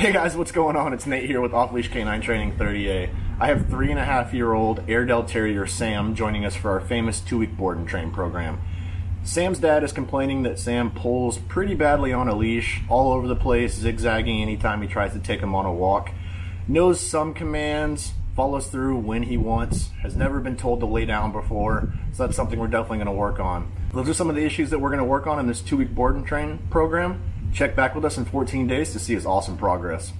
Hey guys, what's going on? It's Nate here with Off Leash Canine Training 30A. I have three and a half year old Airedale Terrier Sam joining us for our famous two week board and train program. Sam's dad is complaining that Sam pulls pretty badly on a leash, all over the place, zigzagging anytime he tries to take him on a walk. Knows some commands, follows through when he wants, has never been told to lay down before, so that's something we're definitely going to work on. Those are some of the issues that we're going to work on in this two week board and train program. Check back with us in 14 days to see his awesome progress.